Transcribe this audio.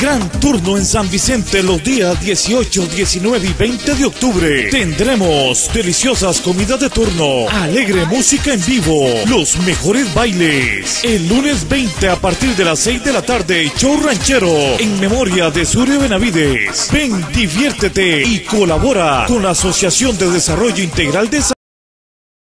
Gran turno en San Vicente los días 18, 19 y 20 de octubre. Tendremos deliciosas comidas de turno, alegre música en vivo, los mejores bailes. El lunes 20 a partir de las 6 de la tarde, show ranchero en memoria de Surio Benavides. Ven, diviértete y colabora con la Asociación de Desarrollo Integral de San